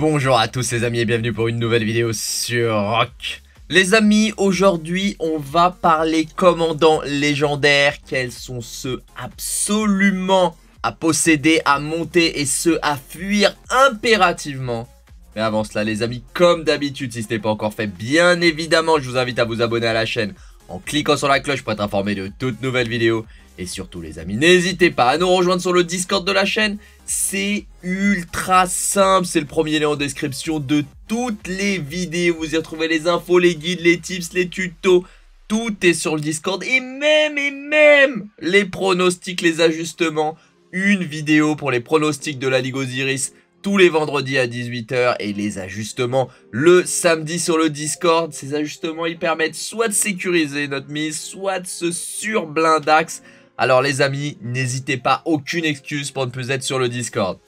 Bonjour à tous les amis et bienvenue pour une nouvelle vidéo sur Rock. Les amis, aujourd'hui on va parler commandants légendaires, quels sont ceux absolument à posséder, à monter et ceux à fuir impérativement. Mais avant cela les amis, comme d'habitude, si ce n'est pas encore fait, bien évidemment je vous invite à vous abonner à la chaîne en cliquant sur la cloche pour être informé de toutes nouvelles vidéos. Et surtout les amis, n'hésitez pas à nous rejoindre sur le Discord de la chaîne. C'est ultra simple, c'est le premier lien en description de toutes les vidéos. Vous y retrouvez les infos, les guides, les tips, les tutos. Tout est sur le Discord et même, et même les pronostics, les ajustements. Une vidéo pour les pronostics de la Ligue Osiris tous les vendredis à 18h et les ajustements le samedi sur le Discord. Ces ajustements, ils permettent soit de sécuriser notre mise, soit de se surblindax alors les amis, n'hésitez pas, aucune excuse pour ne plus être sur le Discord.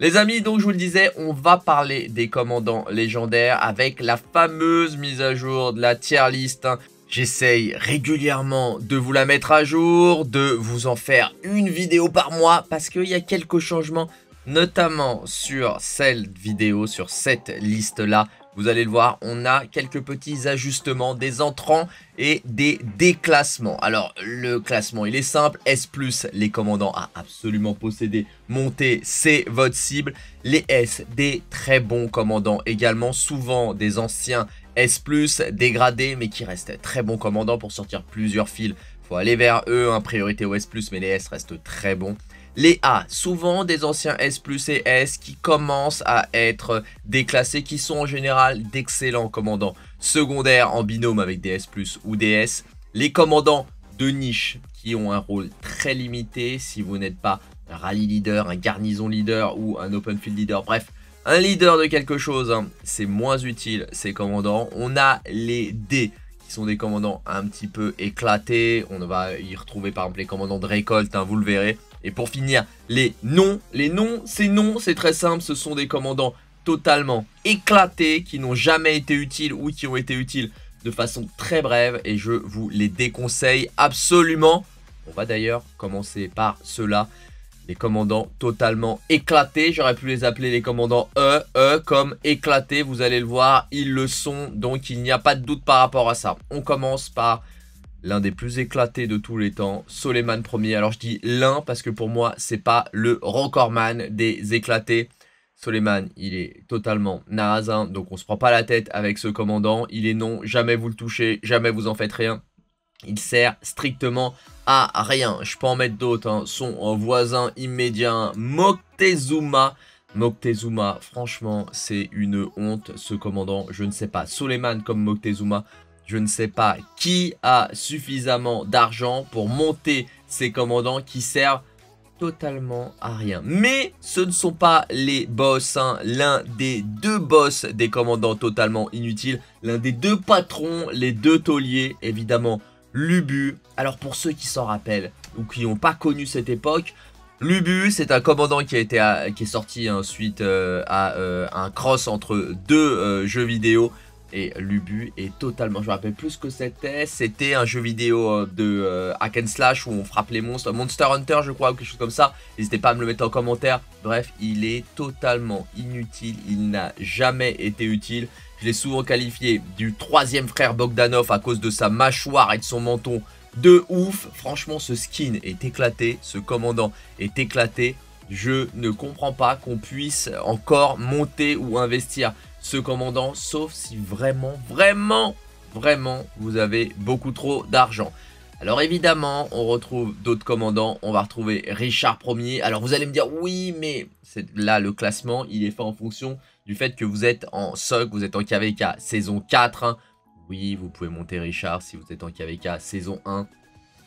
Les amis, donc je vous le disais, on va parler des commandants légendaires avec la fameuse mise à jour de la tier list. J'essaye régulièrement de vous la mettre à jour, de vous en faire une vidéo par mois parce qu'il y a quelques changements, notamment sur cette vidéo, sur cette liste-là. Vous allez le voir, on a quelques petits ajustements, des entrants et des déclassements. Alors, le classement, il est simple. S+, les commandants à absolument posséder, monter, c'est votre cible. Les S, des très bons commandants également, souvent des anciens S+, dégradés, mais qui restent très bons commandants pour sortir plusieurs fils. faut aller vers eux, hein, priorité au S+, mais les S restent très bons. Les A, souvent des anciens S plus et S qui commencent à être déclassés, qui sont en général d'excellents commandants secondaires en binôme avec des S ou des S. Les commandants de niche qui ont un rôle très limité si vous n'êtes pas un rallye leader, un garnison leader ou un open field leader, bref, un leader de quelque chose, hein, c'est moins utile ces commandants. On a les D qui sont des commandants un petit peu éclatés. On va y retrouver par exemple les commandants de récolte, hein, vous le verrez. Et pour finir, les noms. Les noms, c'est non, c'est très simple. Ce sont des commandants totalement éclatés qui n'ont jamais été utiles ou qui ont été utiles de façon très brève. Et je vous les déconseille absolument. On va d'ailleurs commencer par ceux-là. Les commandants totalement éclatés. J'aurais pu les appeler les commandants E, E comme éclatés. Vous allez le voir, ils le sont. Donc il n'y a pas de doute par rapport à ça. On commence par l'un des plus éclatés de tous les temps, Soleiman premier. Alors je dis l'un parce que pour moi, c'est pas le recordman des éclatés. Soleiman, il est totalement naze, hein. donc on se prend pas la tête avec ce commandant. Il est non, jamais vous le touchez, jamais vous en faites rien. Il sert strictement à rien. Je peux en mettre d'autres. Hein. Son voisin immédiat, Moctezuma. Moctezuma, franchement, c'est une honte, ce commandant. Je ne sais pas. Soleiman comme Moctezuma, je ne sais pas qui a suffisamment d'argent pour monter ces commandants qui servent totalement à rien. Mais ce ne sont pas les boss, hein. l'un des deux boss des commandants totalement inutiles, l'un des deux patrons, les deux tauliers, évidemment, Lubu. Alors pour ceux qui s'en rappellent ou qui n'ont pas connu cette époque, Lubu, c'est un commandant qui, a été qui est sorti ensuite euh, à euh, un cross entre deux euh, jeux vidéo et Lubu est totalement, je me rappelle plus ce que c'était, c'était un jeu vidéo euh, de euh, hack and slash où on frappe les monstres, Monster Hunter je crois ou quelque chose comme ça, n'hésitez pas à me le mettre en commentaire, bref il est totalement inutile, il n'a jamais été utile, je l'ai souvent qualifié du troisième frère Bogdanov à cause de sa mâchoire et de son menton. De ouf, franchement ce skin est éclaté, ce commandant est éclaté, je ne comprends pas qu'on puisse encore monter ou investir ce commandant, sauf si vraiment, vraiment, vraiment, vous avez beaucoup trop d'argent. Alors évidemment, on retrouve d'autres commandants. On va retrouver Richard Ier. Alors vous allez me dire, oui, mais là, le classement, il est fait en fonction du fait que vous êtes en SOC, vous êtes en KVK saison 4. Hein. Oui, vous pouvez monter Richard si vous êtes en KVK saison 1.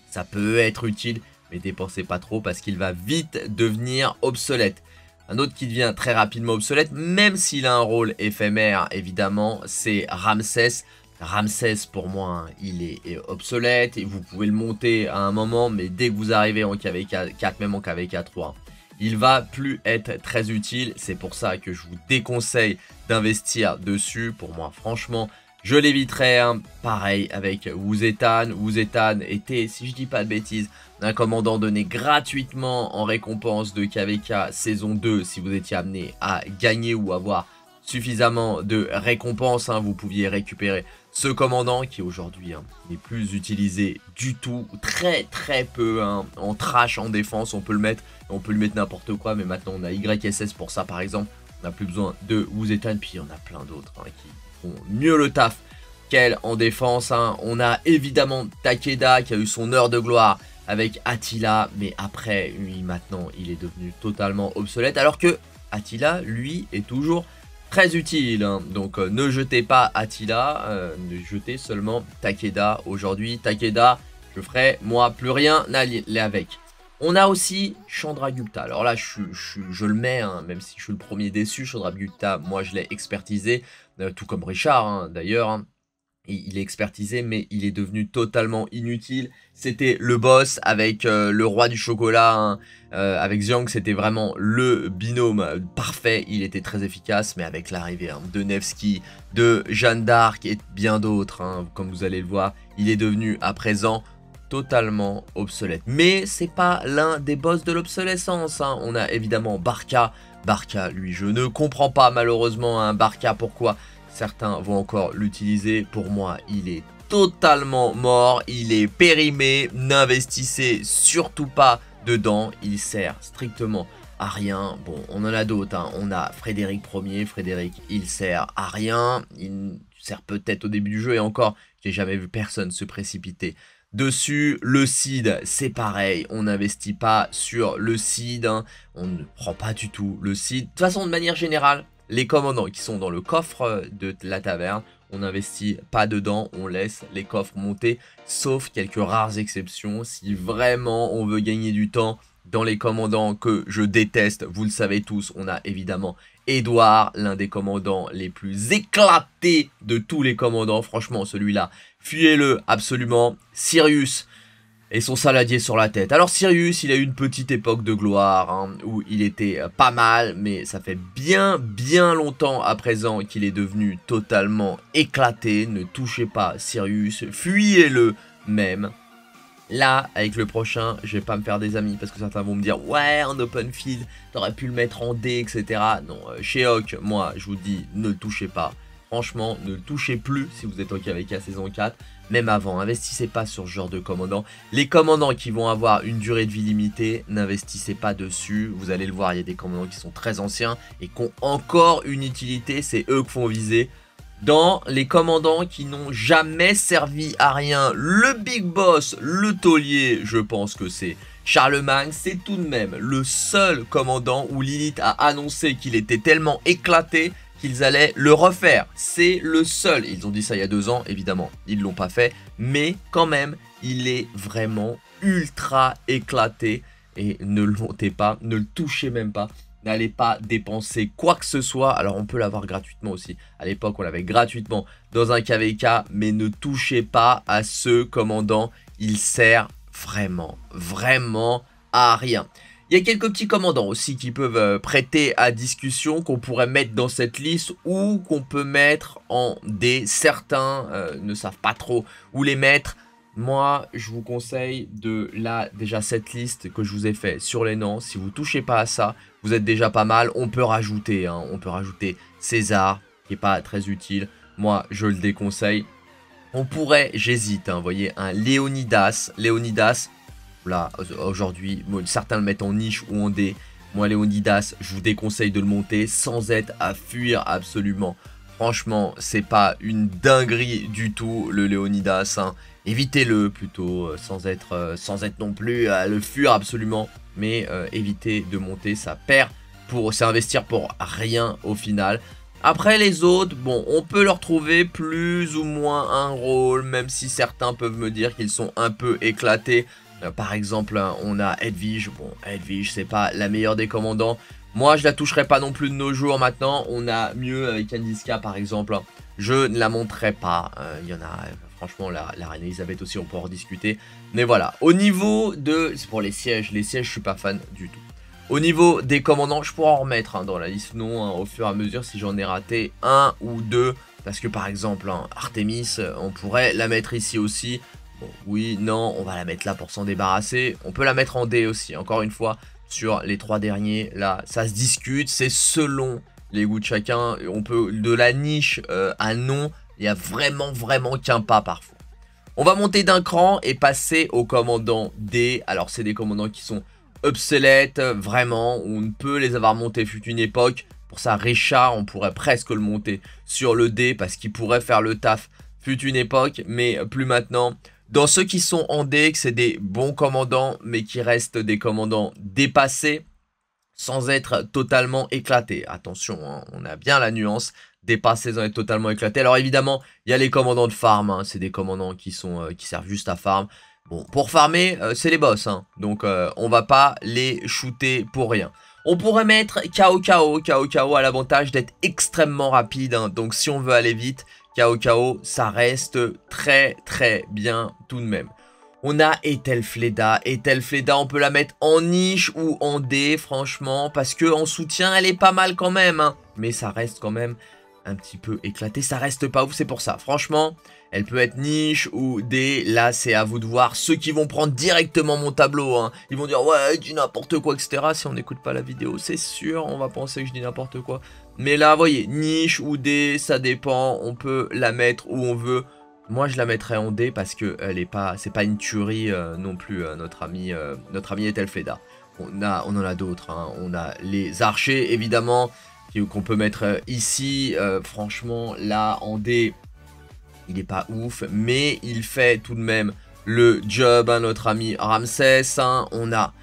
Ça peut être utile, mais dépensez pas trop parce qu'il va vite devenir obsolète. Un autre qui devient très rapidement obsolète, même s'il a un rôle éphémère, évidemment, c'est Ramsès. Ramsès, pour moi, il est, obsolète vous pouvez le monter à un moment, mais dès que vous arrivez en KVK 4, même en KVK 3, il va plus être très utile. C'est pour ça que je vous déconseille d'investir dessus. Pour moi, franchement, je l'éviterai. Hein. Pareil avec Wuzetan. Wuzetan était, si je dis pas de bêtises, un commandant donné gratuitement en récompense de KVK saison 2 si vous étiez amené à gagner ou avoir suffisamment de récompenses. Hein. Vous pouviez récupérer ce commandant qui aujourd'hui hein, n'est plus utilisé du tout, très très peu hein. en trash, en défense. On peut le mettre, on peut le mettre n'importe quoi, mais maintenant on a YSS pour ça par exemple. On n'a plus besoin de Wuzetan, puis il y en a plein d'autres qui font mieux le taf qu'elle en défense. On a évidemment Takeda qui a eu son heure de gloire avec Attila, mais après, lui, maintenant, il est devenu totalement obsolète, alors que Attila, lui, est toujours très utile. Hein. Donc, euh, ne jetez pas Attila, euh, ne jetez seulement Takeda. Aujourd'hui, Takeda, je ferai, moi, plus rien avec. On a aussi Chandragupta. Alors là, je, je, le mets, hein, même si je suis le premier déçu. Chandragupta, moi, je l'ai expertisé, euh, tout comme Richard, hein, d'ailleurs il est expertisé, mais il est devenu totalement inutile. C'était le boss avec euh, le roi du chocolat, hein. euh, avec Xiang, c'était vraiment le binôme parfait. Il était très efficace, mais avec l'arrivée hein, de Nevsky, de Jeanne d'Arc et bien d'autres, hein, comme vous allez le voir, il est devenu à présent totalement obsolète. Mais c'est pas l'un des boss de l'obsolescence. On a évidemment Barca. Barca, lui, je ne comprends pas malheureusement Barca pourquoi Certains vont encore l'utiliser. Pour moi, il est totalement mort. Il est périmé. N'investissez surtout pas dedans. Il sert strictement à rien. Bon, on en a d'autres. Hein. On a Frédéric Ier. Frédéric, il sert à rien. Il sert peut-être au début du jeu. Et encore, j'ai jamais vu personne se précipiter dessus. Le seed, c'est pareil, on n'investit pas sur le seed, hein. on ne prend pas du tout le seed. De toute façon, de manière générale, les commandants qui sont dans le coffre de la taverne, on n'investit pas dedans, on laisse les coffres monter, sauf quelques rares exceptions. Si vraiment on veut gagner du temps dans les commandants que je déteste, vous le savez tous, on a évidemment Edouard, l'un des commandants les plus éclatés de tous les commandants. Franchement, celui-là, fuyez-le absolument. Sirius, et son saladier sur la tête. Alors Sirius, il a eu une petite époque de gloire, hein, où il était euh, pas mal, mais ça fait bien bien longtemps à présent qu'il est devenu totalement éclaté. Ne touchez pas Sirius, fuyez-le même. Là, avec le prochain, je vais pas me faire des amis parce que certains vont me dire Ouais, en open field, t'aurais pu le mettre en D, etc. Non, euh, chez Hawk, moi, je vous dis, ne le touchez pas. Franchement, ne le touchez plus si vous êtes OK avec la saison 4 même avant. Investissez pas sur ce genre de commandant. Les commandants qui vont avoir une durée de vie limitée, n'investissez pas dessus. Vous allez le voir, il y a des commandants qui sont très anciens et qui ont encore une utilité. C'est eux qu'il faut viser. Dans les commandants qui n'ont jamais servi à rien, le Big Boss, le taulier, je pense que c'est Charlemagne, c'est tout de même le seul commandant où Lilith a annoncé qu'il était tellement éclaté qu'ils allaient le refaire. C'est le seul. Ils ont dit ça il y a deux ans, évidemment. Ils l'ont pas fait. Mais quand même, il est vraiment ultra éclaté. Et ne le montez pas, ne le touchez même pas. N'allez pas dépenser quoi que ce soit. Alors on peut l'avoir gratuitement aussi. À l'époque, on l'avait gratuitement dans un KVK. Mais ne touchez pas à ce commandant. Il sert vraiment, vraiment à rien. Il y a quelques petits commandants aussi qui peuvent euh, prêter à discussion, qu'on pourrait mettre dans cette liste ou qu'on peut mettre en D. Certains euh, ne savent pas trop où les mettre. Moi, je vous conseille de là, déjà cette liste que je vous ai fait sur les noms. Si vous touchez pas à ça, vous êtes déjà pas mal. On peut rajouter, hein. on peut rajouter César, qui est pas très utile. Moi, je le déconseille. On pourrait, j'hésite, hein, vous voyez, un Léonidas. Léonidas, Là, aujourd'hui, certains le mettent en niche ou en D. Moi, Léonidas, je vous déconseille de le monter sans être à fuir absolument. Franchement, c'est pas une dinguerie du tout, le Léonidas. Hein. Évitez-le plutôt, euh, sans être, euh, sans être non plus à le fuir absolument. Mais euh, évitez de monter, ça perd pour s'investir pour rien au final. Après les autres, bon, on peut leur trouver plus ou moins un rôle, même si certains peuvent me dire qu'ils sont un peu éclatés. Euh, par exemple, hein, on a Edwige. Bon, Edwige, c'est pas la meilleure des commandants. Moi, je la toucherai pas non plus de nos jours maintenant. On a mieux avec Andiska, par exemple. Je ne la montrerai pas. Euh, il y en a, franchement, la, reine Elisabeth aussi, on peut en rediscuter. Mais voilà, au niveau de... C'est pour les sièges. Les sièges, je suis pas fan du tout. Au niveau des commandants, je pourrais en remettre hein, dans la liste non hein, au fur et à mesure si j'en ai raté un ou deux. Parce que par exemple, Artemis, on pourrait la mettre ici aussi oui, non, on va la mettre là pour s'en débarrasser. On peut la mettre en D aussi, encore une fois, sur les trois derniers. Là, ça se discute, c'est selon les goûts de chacun. On peut de la niche à non, il y a vraiment vraiment qu'un pas parfois. On va monter d'un cran et passer au commandant D. Alors c'est des commandants qui sont obsolètes, vraiment. On peut les avoir montés fut une époque. Pour ça, Richard, on pourrait presque le monter sur le D parce qu'il pourrait faire le taf fut une époque, mais plus maintenant. Dans ceux qui sont en D, c'est des bons commandants, mais qui restent des commandants dépassés, sans être totalement éclatés. Attention, hein, on a bien la nuance, dépassés sans être totalement éclatés. Alors évidemment, il y a les commandants de farm, hein. c'est des commandants qui, sont, euh, qui servent juste à farm. Bon, pour farmer, euh, c'est les boss, hein. donc euh, on va pas les shooter pour rien. On pourrait mettre KO KO, KO KO a l'avantage d'être extrêmement rapide, donc si on veut aller vite, KO, ça reste très très bien tout de même. On a Ethelfleda. Ethelfleda, on peut la mettre en niche ou en D, franchement, parce que en soutien, elle est pas mal quand même. Hein. Mais ça reste quand même un petit peu éclaté. Ça reste pas ouf, c'est pour ça. Franchement, elle peut être niche ou D. Là, c'est à vous de voir. Ceux qui vont prendre directement mon tableau, hein, ils vont dire « Ouais, dis n'importe quoi, etc. » Si on n'écoute pas la vidéo, c'est sûr, on va penser que je dis n'importe quoi. Mais là, vous voyez, niche ou D, ça dépend. On peut la mettre où on veut. Moi, je la mettrais en D parce que elle est pas, c'est pas une tuerie euh, non plus. Euh, notre ami, euh, notre ami. On a, on en a d'autres. Hein. On a les archers, évidemment, qu'on peut mettre ici. franchement, là, en D, il est pas ouf, mais il fait tout de même le job. Hein, notre ami Ramsès. Hein. On a,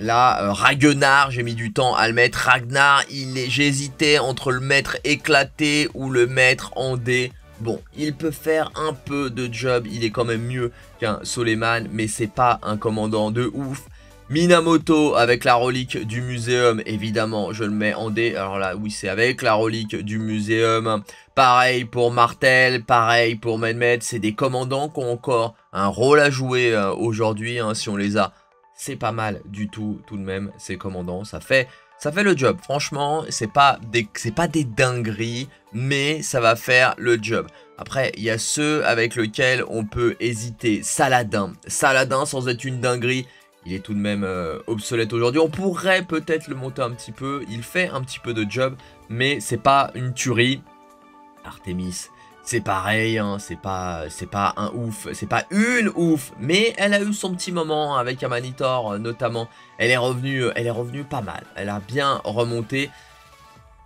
Là, euh, Ragnar, j'ai mis du temps à le mettre. Ragnar, j'hésitais entre le mettre éclaté ou le mettre en D. Bon, il peut faire un peu de job, il est quand même mieux qu'un Soleiman, mais c'est pas un commandant de ouf. Minamoto avec la relique du muséum, évidemment, je le mets en D. Alors là, oui, c'est avec la relique du muséum. Pareil pour Martel, pareil pour Mehmet. C'est des commandants qui ont encore un rôle à jouer euh, aujourd'hui, hein, si on les a c'est pas mal du tout, tout de même, ces commandants. Ça fait, ça fait le job. Franchement, c'est pas, des, pas des dingueries, mais ça va faire le job. Après, il y a ceux avec lesquels on peut hésiter. Saladin. Saladin, sans être une dinguerie, il est tout de même euh, obsolète aujourd'hui. On pourrait peut-être le monter un petit peu. Il fait un petit peu de job, mais c'est pas une tuerie. Artemis, c'est pareil, hein, c'est pas, pas un ouf, c'est pas une ouf, mais elle a eu son petit moment avec Amanitor notamment. Elle est revenue, elle est revenue pas mal, elle a bien remonté.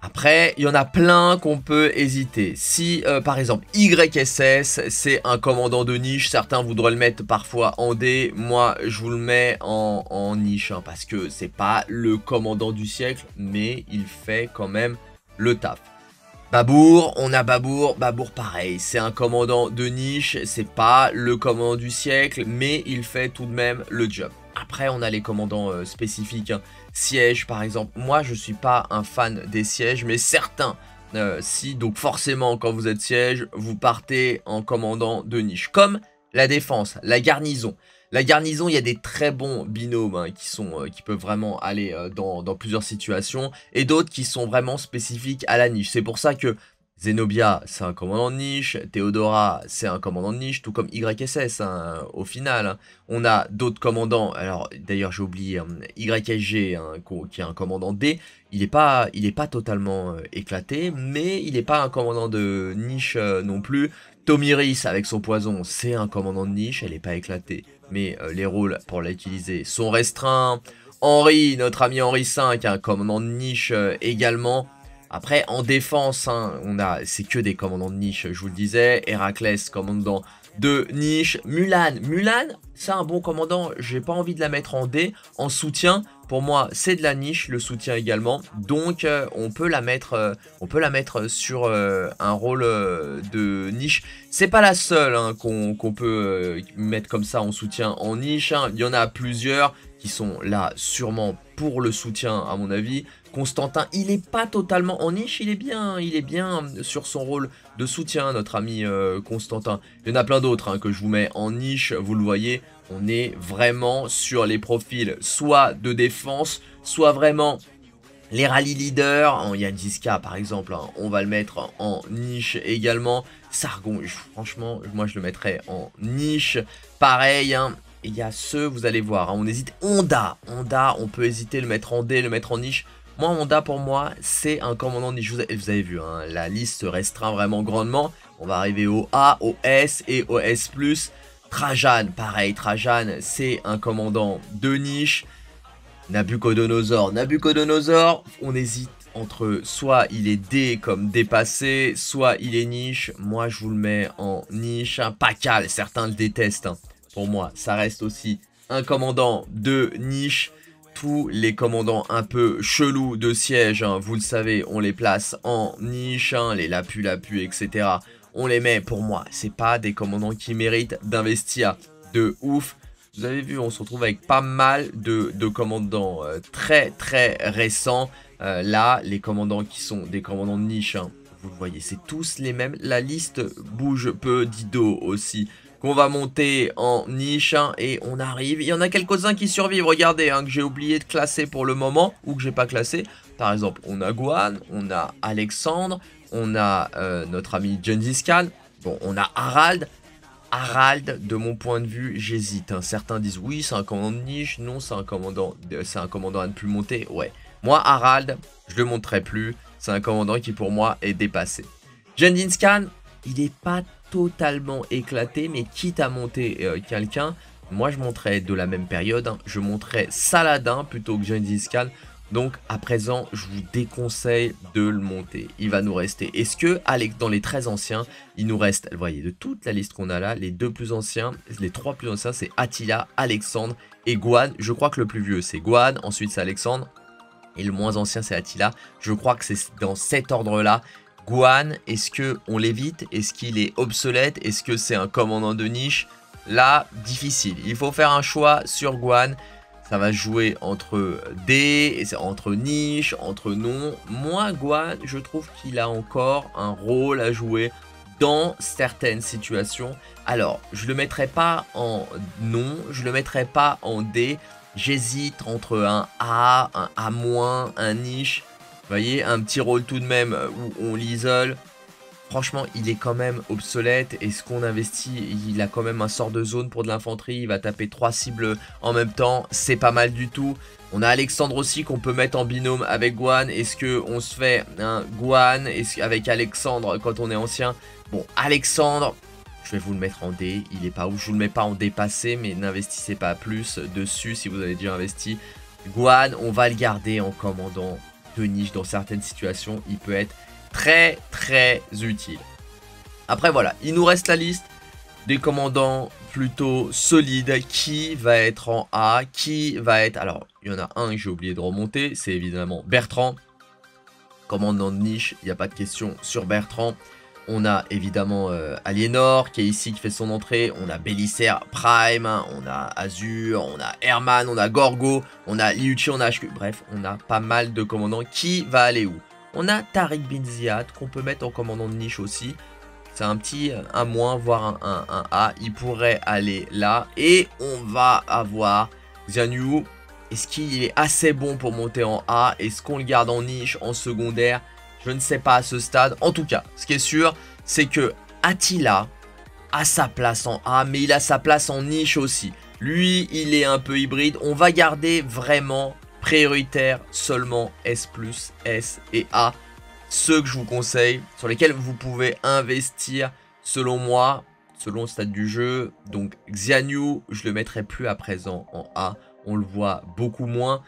Après, il y en a plein qu'on peut hésiter. Si, euh, par exemple, YSS, c'est un commandant de niche, certains voudraient le mettre parfois en D, moi, je vous le mets en, niche, hein, parce que c'est pas le commandant du siècle, mais il fait quand même le taf. Babour, on a Babour, Babour pareil, c'est un commandant de niche, c'est pas le commandant du siècle, mais il fait tout de même le job. Après, on a les commandants euh, spécifiques, hein. siège par exemple. Moi, je suis pas un fan des sièges, mais certains, euh, si. Donc forcément, quand vous êtes siège, vous partez en commandant de niche. Comme la défense, la garnison. La garnison, il y a des très bons binômes hein, qui, sont, euh, qui peuvent vraiment aller euh, dans, plusieurs situations et d'autres qui sont vraiment spécifiques à la niche. C'est pour ça que Zenobia, c'est un commandant de niche, Theodora, c'est un commandant de niche, tout comme YSS, hein, au final. Hein. On a d'autres commandants, alors d'ailleurs j'ai oublié, YSG, qui est un commandant D, il n'est pas, pas totalement euh, éclaté, mais il n'est pas un commandant de niche non plus. Tomiris, avec son poison, c'est un commandant de niche, elle n'est pas éclatée mais euh, les rôles pour l'utiliser sont restreints. Henri, notre ami Henri V, un commandant de niche euh, également. Après, en défense, hein, on a, c'est que des commandants de niche, je vous le disais. Héraclès, commandant de niche. Mulan, Mulan, c'est un bon commandant, j'ai pas envie de la mettre en D. En soutien, pour moi, c'est de la niche, le soutien également. Donc, euh, on, peut la mettre, euh, on peut la mettre sur euh, un rôle de niche. C'est pas la seule hein, qu'on peut mettre comme ça en soutien en niche. Hein. Il y en a plusieurs qui sont là sûrement pour le soutien, à mon avis. Constantin, il n'est pas totalement en niche, il est bien, il est bien sur son rôle de soutien, notre ami Constantin. Il y en a plein d'autres hein, que je vous mets en niche, vous le voyez on est vraiment sur les profils soit de défense, soit vraiment les rally leaders. En Yann par exemple, hein, on va le mettre en niche également. Sargon, franchement, moi je le mettrais en niche. Pareil, hein, il y a ceux, vous allez voir, on hésite. Honda, Honda, on peut hésiter, le mettre en D, le mettre en niche. Moi, Honda, pour moi, c'est un commandant niche. Vous avez, vu, hein, la liste se restreint vraiment grandement. On va arriver au A, au S et au S+. Trajan, pareil, Trajan, c'est un commandant de niche. Nabucodonosor, Nabucodonosor, on hésite entre soit il est D comme dépassé, soit il est niche. Moi, je vous le mets en niche. Pas cal, certains le détestent. Hein. Pour moi, ça reste aussi un commandant de niche. Tous les commandants un peu chelous de siège, hein, vous le savez, on les place en niche. Hein, les lapu lapu, etc. On les met, pour moi, c'est pas des commandants qui méritent d'investir de ouf. Vous avez vu, on se retrouve avec pas mal de, commandants euh, très très récents. Euh, là, les commandants qui sont des commandants de niche, hein, vous le voyez, c'est tous les mêmes. La liste bouge peu, Dido aussi, qu'on va monter en niche. Hein, et on arrive, il y en a quelques-uns qui survivent, regardez, hein, que j'ai oublié de classer pour le moment, ou que j'ai pas classé. Par exemple, on a Guan, on a Alexandre, on a euh, notre ami Gengis Khan, bon, on a Harald, Harald, de mon point de vue, j'hésite. Certains disent oui, c'est un commandant de niche. Non, c'est un commandant, c'est un commandant à ne plus monter. Ouais. Moi, Harald, je le montrerai plus. C'est un commandant qui, pour moi, est dépassé. Gengis Khan, il n'est pas totalement éclaté, mais quitte à monter euh, quelqu'un, moi, je montrerai de la même période. Hein. je montrerai Saladin plutôt que Gengis Khan. Donc à présent, je vous déconseille de le monter. Il va nous rester. Est-ce que dans les 13 anciens, il nous reste, vous voyez, de toute la liste qu'on a là, les deux plus anciens, les trois plus anciens, c'est Attila, Alexandre et Guan. Je crois que le plus vieux, c'est Guan, ensuite c'est Alexandre, et le moins ancien, c'est Attila. Je crois que c'est dans cet ordre-là. Guan, est-ce que on l'évite? Est-ce qu'il est obsolète? Est-ce que c'est un commandant de niche? Là, difficile. Il faut faire un choix sur Guan. Ça va jouer entre D, entre niche, entre non. Moi, Guan, je trouve qu'il a encore un rôle à jouer dans certaines situations. Alors, je le mettrai pas en non, je le mettrai pas en D. J'hésite entre un A, un A-, un niche. Vous voyez, un petit rôle tout de même où on l'isole. Franchement, il est quand même obsolète. Est-ce qu'on investit Il a quand même un sort de zone pour de l'infanterie. Il va taper trois cibles en même temps. C'est pas mal du tout. On a Alexandre aussi qu'on peut mettre en binôme avec Guan. Est-ce qu'on se fait un Guan avec Alexandre quand on est ancien? Bon, Alexandre, je vais vous le mettre en D. Il est pas où Je vous le mets pas en dépassé, mais n'investissez pas plus dessus si vous avez déjà investi. Guan, on va le garder en commandant niche dans certaines situations. Il peut être très très utile. Après voilà, il nous reste la liste des commandants plutôt solides. Qui va être en A? Qui va être... Alors, il y en a un que j'ai oublié de remonter, c'est évidemment Bertrand. Commandant de niche, il n'y a pas de question sur Bertrand. On a évidemment euh, Aliénor qui est ici, qui fait son entrée. On a Bellicer Prime, on a Azur, on a Herman, on a Gorgo, on a Liuchi, on a HQ. Bref, on a pas mal de commandants. Qui va aller où? On a Tariq Bin Ziad qu'on peut mettre en commandant de niche aussi. C'est un petit un moins, voire un, A. Il pourrait aller là. Et on va avoir Xianyu. Est-ce qu'il est assez bon pour monter en A? Est-ce qu'on le garde en niche, en secondaire? Je ne sais pas à ce stade. En tout cas, ce qui est sûr, c'est que Attila a sa place en A, mais il a sa place en niche aussi. Lui, il est un peu hybride. On va garder vraiment prioritaire seulement S+, S et A. Ceux que je vous conseille, sur lesquels vous pouvez investir selon moi, selon le stade du jeu. Donc Xianyu, je le mettrai plus à présent en A. On le voit beaucoup moins.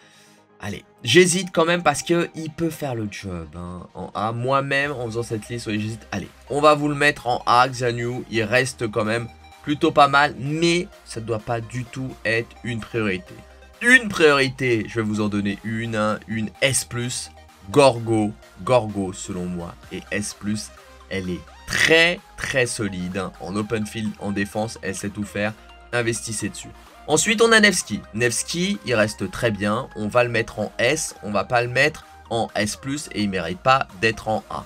Allez, j'hésite quand même parce que il peut faire le job hein, en A. Moi-même, en faisant cette liste, j'hésite. Allez, on va vous le mettre en A, Xianyu. Il reste quand même plutôt pas mal, mais ça ne doit pas du tout être une priorité une priorité, je vais vous en donner une, hein, une S+, Gorgo, Gorgo selon moi, et S+, elle est très très solide, hein. en open field, en défense, elle sait tout faire, investissez dessus. Ensuite, on a Nevsky. Nevsky, il reste très bien. On va le mettre en S. On va pas le mettre en S+, et il mérite pas d'être en A.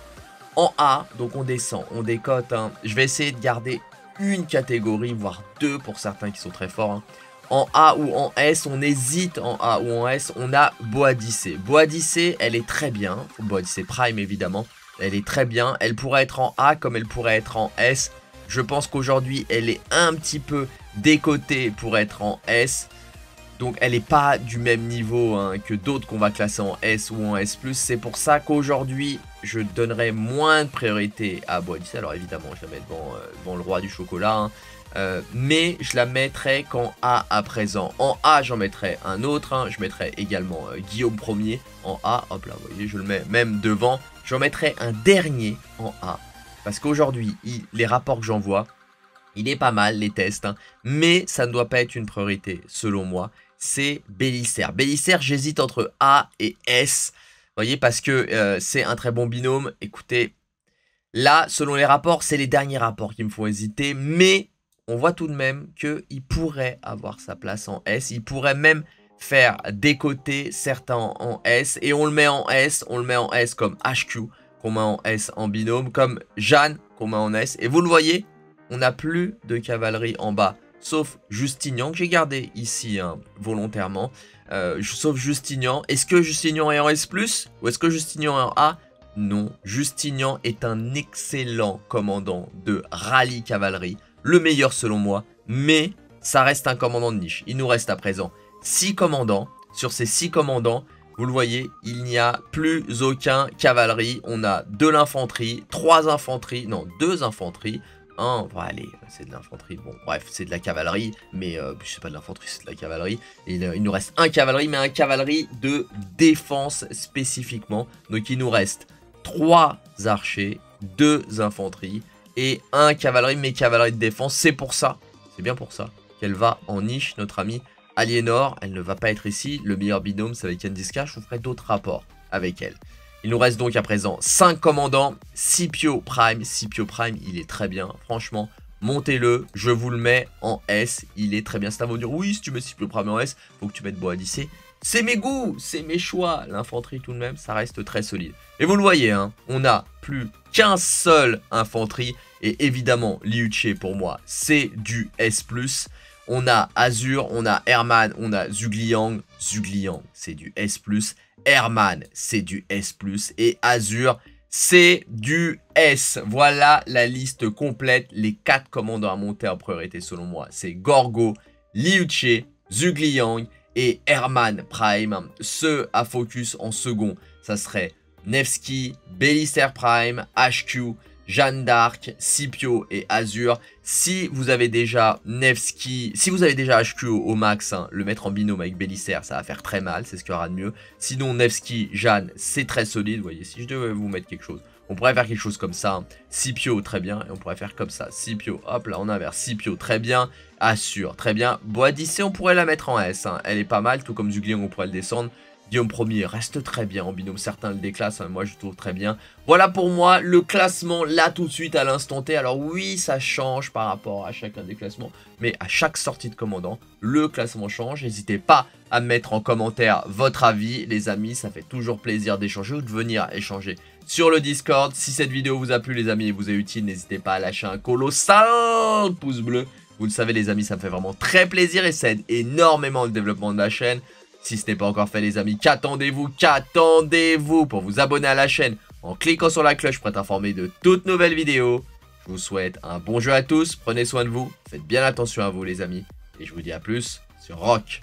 En A, donc on descend, on décote. Hein. Je vais essayer de garder une catégorie, voire deux pour certains qui sont très forts en A ou en S, on hésite en A ou en S, on a Boadicée. Boadicée, elle est très bien, Boadicée Prime évidemment, elle est très bien, elle pourrait être en A comme elle pourrait être en S. Je pense qu'aujourd'hui, elle est un petit peu décotée pour être en S. Donc elle n'est pas du même niveau hein, que d'autres qu'on va classer en S ou en S+. C'est pour ça qu'aujourd'hui, je donnerai moins de priorité à Boadicea. Alors évidemment, je la mets devant, le roi du chocolat. Hein. Euh, mais je la mettrai qu'en A à présent. En A, j'en mettrai un autre. Hein. Je mettrai également euh, Guillaume Ier en A. Hop là, vous voyez, je le mets même devant. J'en mettrai un dernier en A. Parce qu'aujourd'hui, les rapports que j'envoie, il est pas mal, les tests. Hein. mais ça ne doit pas être une priorité, selon moi. C'est Bélicer. Bélicer, j'hésite entre A et S. Vous voyez, parce que euh, c'est un très bon binôme. Écoutez, là, selon les rapports, c'est les derniers rapports qui me font hésiter. Mais on voit tout de même qu'il pourrait avoir sa place en S. Il pourrait même faire décoter certains en S. Et on le met en S, on le met en S comme HQ, qu'on en S en binôme, comme Jeanne, qu'on en S. Et vous le voyez, on n'a plus de cavalerie en bas. Sauf Justignan, que j'ai gardé ici hein, volontairement. Euh, sauf Justignan. Est-ce que Justignan est en S+, ou est-ce que Justignan est en A? Non, Justignan est un excellent commandant de rallye cavalerie le meilleur selon moi, mais ça reste un commandant de niche. Il nous reste à présent 6 commandants. Sur ces 6 commandants, vous le voyez, il n'y a plus aucun cavalerie. On a de l'infanterie, 3 infanteries, non, 2 infanteries. Un, bon, allez, c'est de l'infanterie. Bon, bref, c'est de la cavalerie, mais euh, je pas de l'infanterie, c'est de la cavalerie. Il, il, nous reste un cavalerie, mais un cavalerie de défense spécifiquement. Donc il nous reste 3 archers, 2 infanteries, et un cavalerie, mais cavalerie de défense. C'est pour ça, c'est bien pour ça, qu'elle va en niche, notre amie Aliénor. Elle ne va pas être ici. Le meilleur binôme, c'est avec Yandiska. Je vous ferai d'autres rapports avec elle. Il nous reste donc à présent 5 commandants. Scipio Prime. Scipio Prime, il est très bien. Franchement, montez-le. Je vous le mets en S. Il est très bien. C'est à vous dire, oui, si tu mets Scipio Prime en S, faut que tu mettes Boadicée. C'est mes goûts, c'est mes choix. L'infanterie tout de même, ça reste très solide. Et vous le voyez, hein, on a plus qu'un seul infanterie. Et évidemment, Liuche pour moi, c'est du S+. On a Azur, on a Herman, on a Zugliang. Zugliang, c'est du S+. Herman, c'est du S+. Et Azur, c'est du S. Voilà la liste complète. Les quatre commandants à monter en priorité selon moi. C'est Gorgo, Liuche, Zugliang et Herman Prime. Ceux à focus en second, ça serait Nevsky, Bellister Prime, HQ, Jeanne d'Arc, Scipio et Azur. Si vous avez déjà Nevsky, si vous avez déjà HQ au, max, hein, le mettre en binôme avec Bellicer, ça va faire très mal, c'est ce qu'il y aura de mieux. Sinon, Nevsky, Jeanne, c'est très solide. Vous voyez, si je devais vous mettre quelque chose, on pourrait faire quelque chose comme ça. Hein. Scipio, très bien. Et on pourrait faire comme ça. Scipio, hop là, on inverse. Scipio, très bien. Assure, très bien. Boadicée, on pourrait la mettre en S. Hein. Elle est pas mal, tout comme Zugliang, on pourrait le descendre. Guillaume Ier reste très bien en binôme. Certains le déclassent, hein, moi je trouve très bien. Voilà pour moi le classement là tout de suite à l'instant T. Alors oui, ça change par rapport à chacun des classements, mais à chaque sortie de commandant, le classement change. N'hésitez pas à mettre en commentaire votre avis, les amis. Ça fait toujours plaisir d'échanger ou de venir échanger sur le Discord. Si cette vidéo vous a plu, les amis, et vous est utile, n'hésitez pas à lâcher un colossal pouce bleu. Vous le savez, les amis, ça me fait vraiment très plaisir et ça aide énormément le développement de la chaîne. Si ce n'est pas encore fait les amis, qu'attendez-vous Qu'attendez-vous pour vous abonner à la chaîne en cliquant sur la cloche pour être informé de toutes nouvelles vidéos. Je vous souhaite un bon jeu à tous, prenez soin de vous, faites bien attention à vous les amis, et je vous dis à plus sur Rock